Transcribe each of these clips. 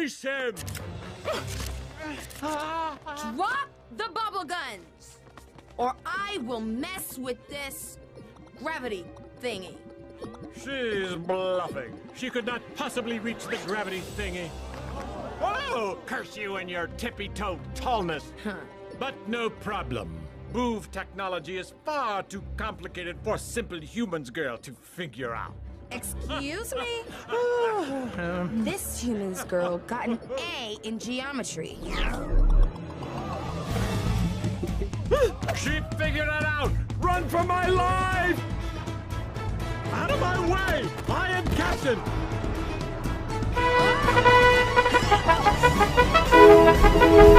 Face him! Drop the bubble guns, or I will mess with this gravity thingy. She's bluffing. She could not possibly reach the gravity thingy. Oh, curse you and your tippy-toe tallness. But no problem. Boov technology is far too complicated for simple humans, girl, to figure out. Excuse me? this human's girl got an A in geometry. She figured it out! Run for my life! Out of my way! I am captain!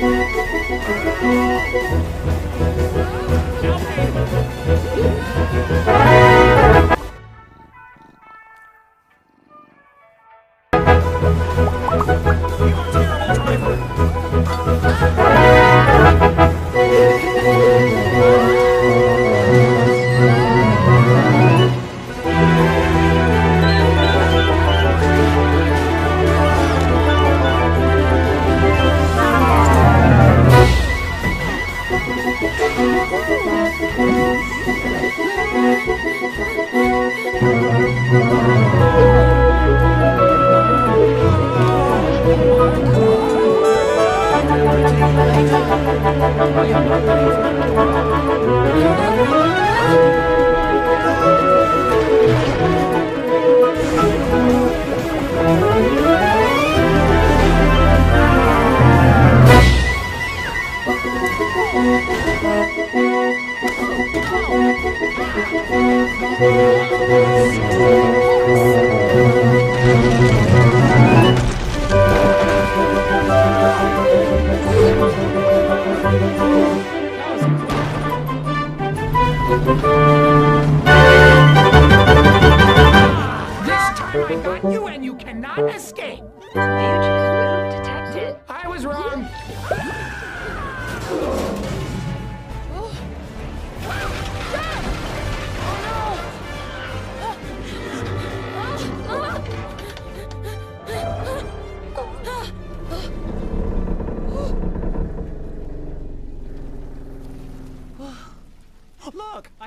This time I got you and you cannot escape.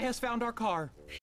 Has found our car.